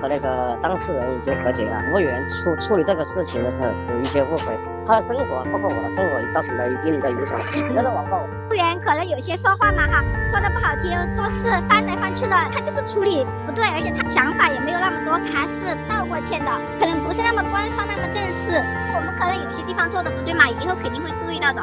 和那个当事人已经和解了。服务员处处理这个事情的时候有一些误会，他的生活包括我的生活也造成了一定的影响。那个网暴，服务员可能有些说话嘛哈，说的不好听，做事翻来翻去的，他就是处理不对，而且他想法也没有那么多，他是道过歉的，可能不是那么官方那么正式。我们可能有些地方做的不对嘛，以后肯定会注意到的。